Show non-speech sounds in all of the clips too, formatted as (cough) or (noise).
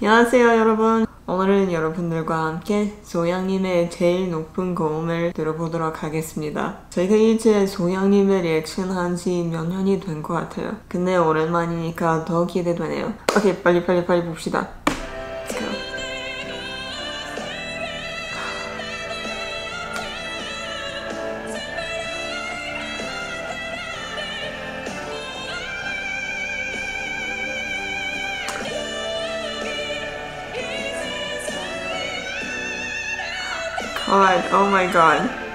안녕하세요 여러분. 오늘은 여러분들과 함께 소양님의 제일 높은 고음을 들어보도록 하겠습니다. 저희가 이제 소양님의 리액션 한지 몇 년이 된 것 같아요. 근데 오랜만이니까 더 기대되네요. 오케이 빨리 빨리 빨리 봅시다 God, oh my god.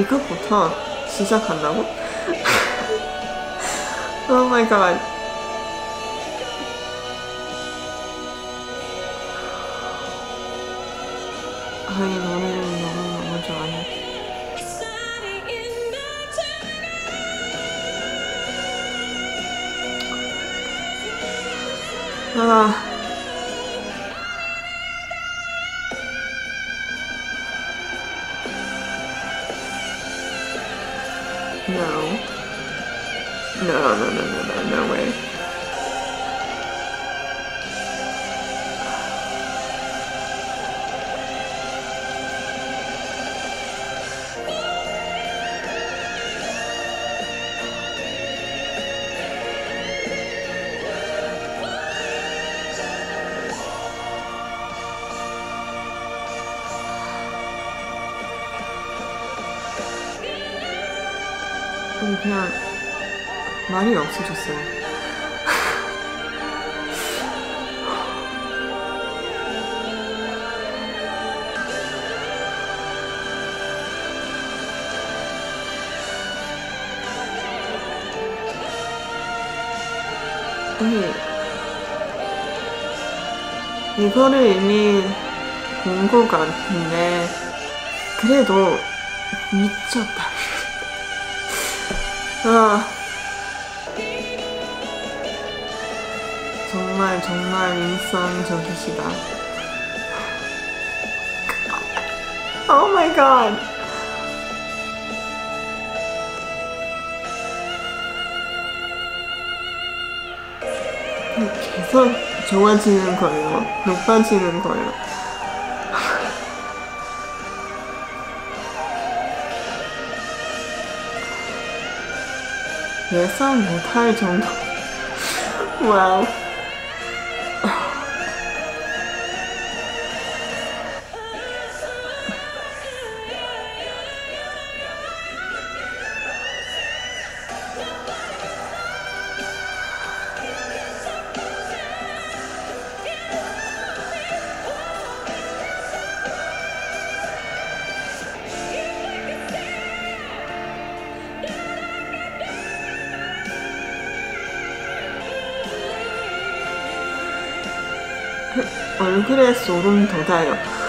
이거부터 시작한다고? (laughs) oh my god. 아이 노래를 너무 너무 좋아해. 아. No, no, no, no, no, no way. you can't. 말이 없어졌어요. 아니, 이거를 이미 본 것 같은데, 그래도 미쳤다. (laughs) 아, 정말 정말 인상적이시다. Oh my god. 계속 좋아지는 거예요. 높아지는 거예요. 예상 못할 정도. (laughs) 와우. 얼굴에 소름 돋아요.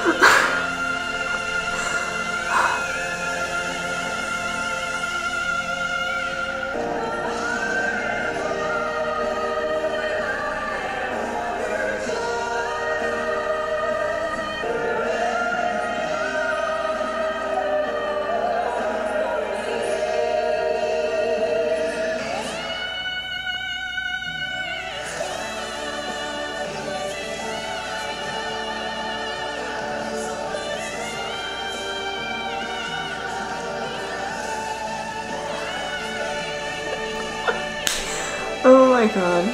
god.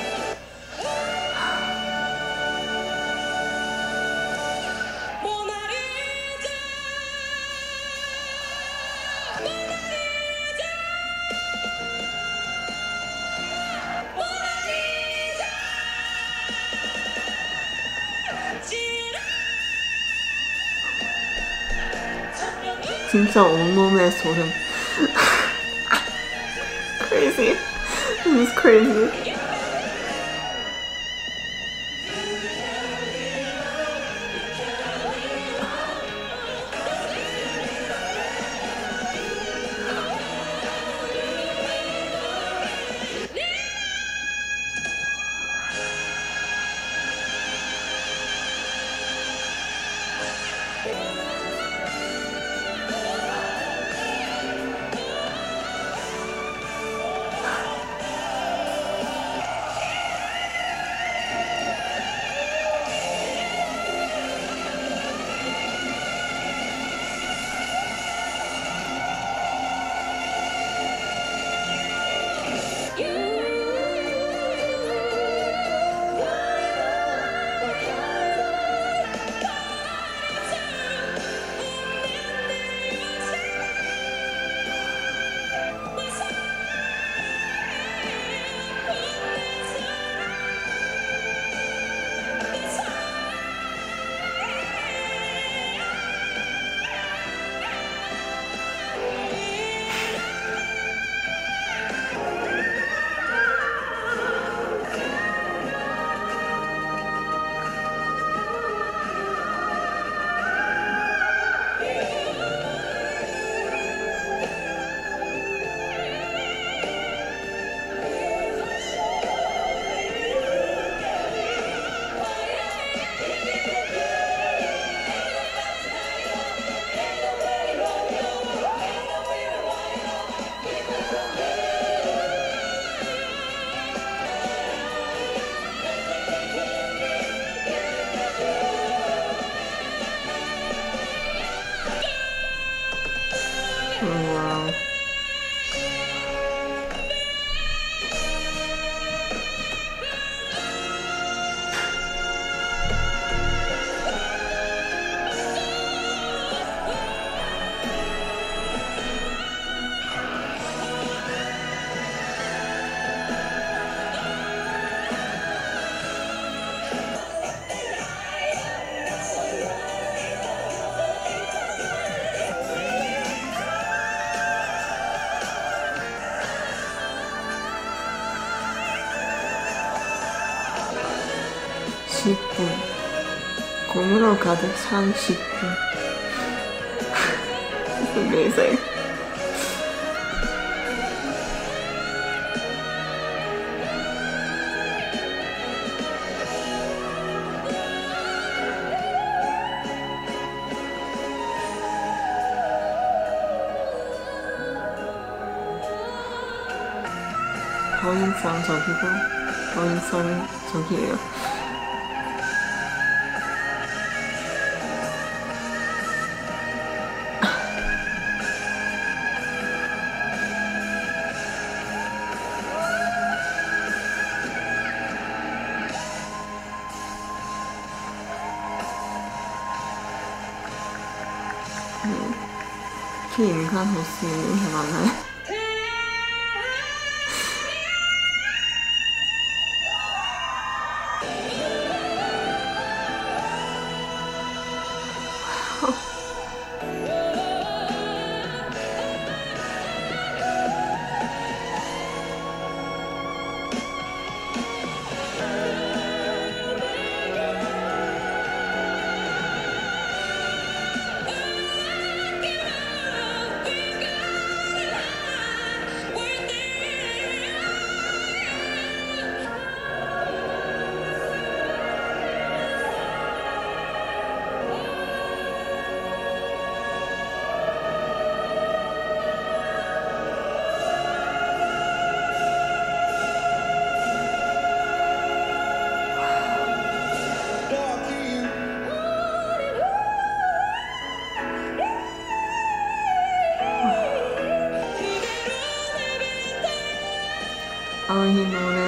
진짜 온몸에 소름. (laughs) crazy. This is crazy. 십분 공으로 가득 찬 10분. Amazing. 더인상 저기고 더인상 저기에요. 키 인간할 수 있는 게 맞나 요? 아,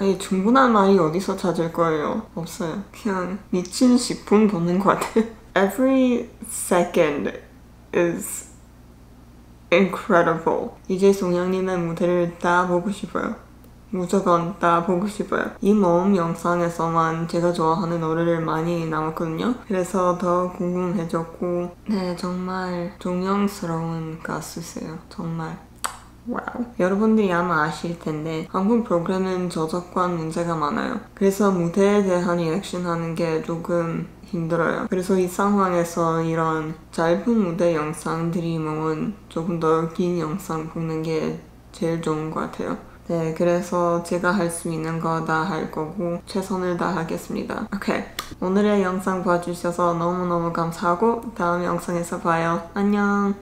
아니 충분한 말이 어디서 찾을 거예요? 없어요. 그냥 미친 10분 보는 것 같아요. (laughs) Every second is incredible. 이제 송영님의 무대를 다 보고 싶어요. 무조건 다 보고 싶어요. 이 모음 영상에서만 제가 좋아하는 노래를 많이 나왔거든요. 그래서 더 궁금해졌고, 네, 정말 존경스러운 가수세요. 정말. Wow. 여러분들이 아마 아실 텐데 한국 프로그램은 저작권 문제가 많아요. 그래서 무대에 대한 리액션 하는 게 조금 힘들어요. 그래서 이 상황에서 이런 짧은 무대 영상들이 모은 조금 더 긴 영상 보는 게 제일 좋은 것 같아요. 네, 그래서 제가 할 수 있는 거 다 할 거고 최선을 다하겠습니다. 오케이. 오늘의 영상 봐주셔서 너무너무 감사하고 다음 영상에서 봐요. 안녕.